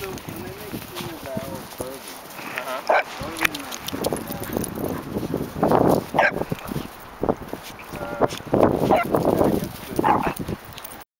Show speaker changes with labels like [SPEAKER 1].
[SPEAKER 1] So when they make Senior Barrel bourbon,
[SPEAKER 2] Uh-huh.
[SPEAKER 1] bourbon like, uh, uh,